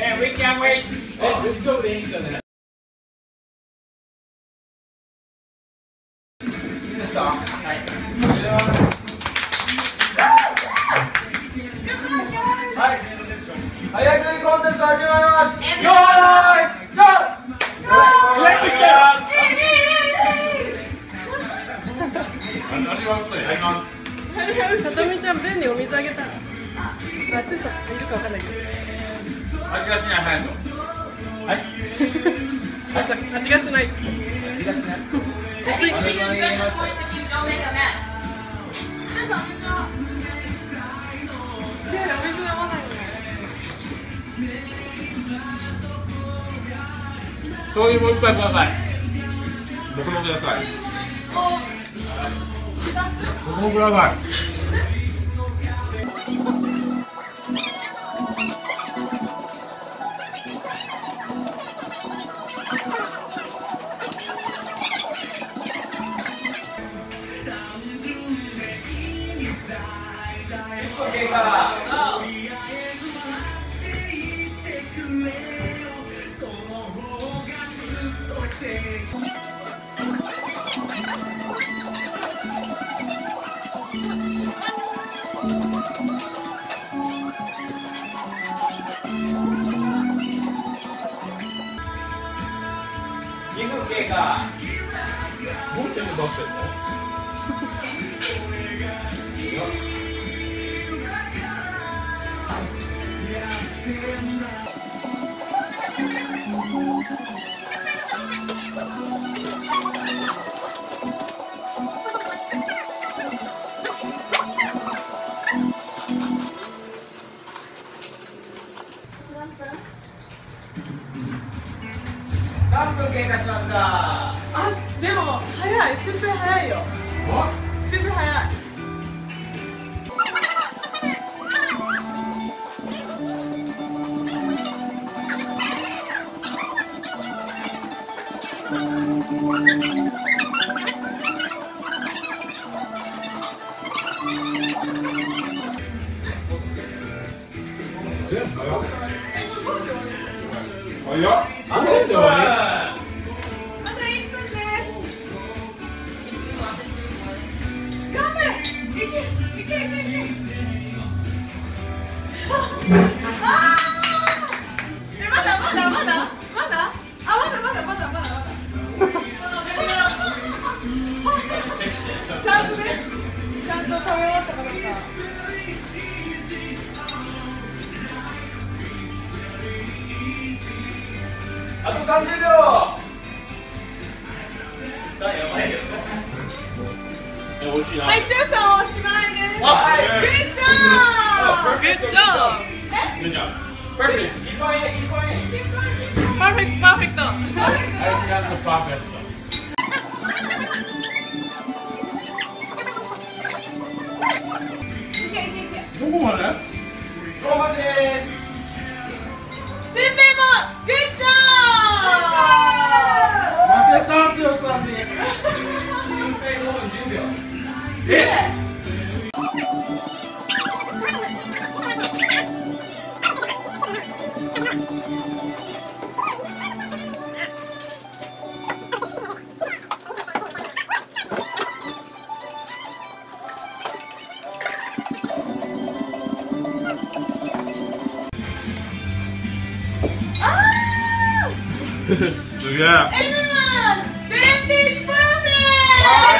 And we can't wait. え大丈夫味がしない早いぞ。はい味がしない。味がしない I think she gets special points if you don't make a mess. すげえ、お水飲まない。そういうもう一杯ください。僕もください。僕もください。経過。Oh. 2分経過。？3分経過しましたあ、でも、早い、シュウペイ早いよ。シュウペイ早い。早っ。あとあと30秒え美味しいな。はい、剛さんおしまいです。あ、グッジョー。グッジョー。いいじゃん。Perfect! Keep going in, keep going in! パーフェクト、パーフェクト。I got the perfect. すげえ。ー !Everyone! That is perfect!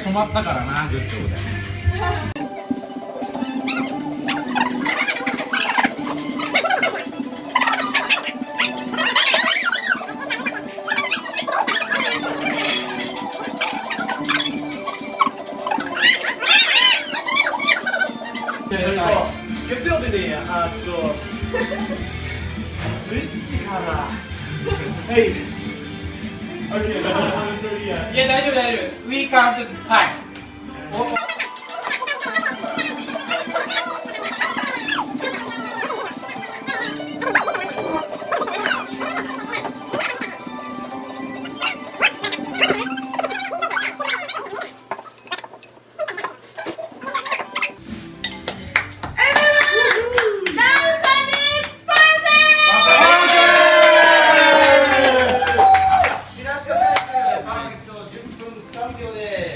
止まったからな漁長で。月曜日に、あ、ちょ、11時から、はい。Okay, no, 130 yet. いや大丈夫大丈夫 We count time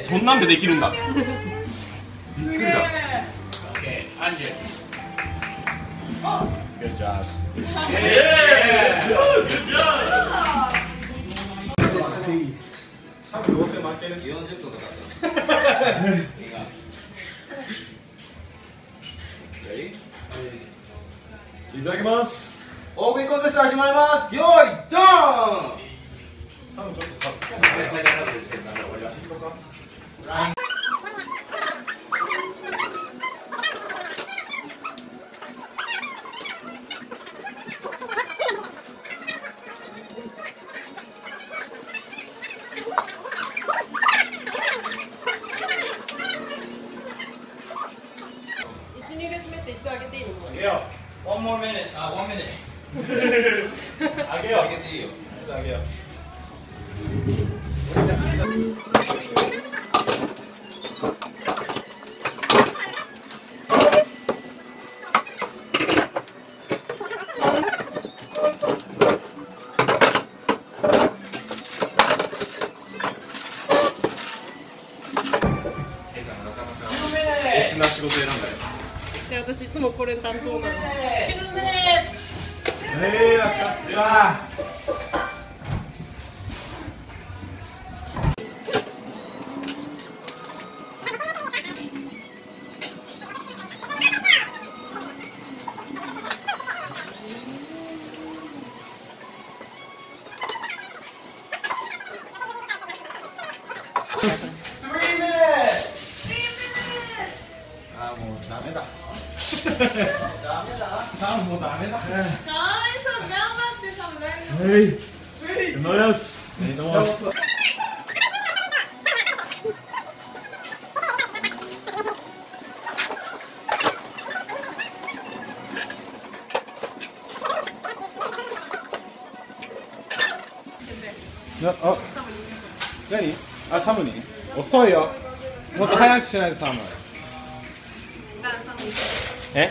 そんなんでできるんだすげえ OK アンジュ Good job Hey. どうせ負けるし。40分かかった。いただきます。大食いコンテスト始まります。よーい、ドーン。多分ちょっとさ。12列目って椅子上げていいのあげよう One more minute あ one minute あげようあよで私いつもこれ担当なの.えった。メだ。かわい。そう頑張ってたの大丈夫 Hey. Noyas. Hey, no. なあ何あサムに遅い。よもっと早くしない。とサムえ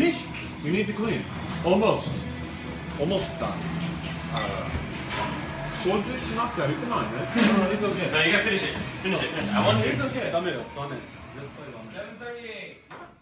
Finish? You need to clean. Almost. Almost done. Uh, 掃除しなくてはいけないね。Uh, it's okay. No, you gotta finish it. Finish it. I want It's to. okay. ダメよ。ダメ。絶対ダメ。 738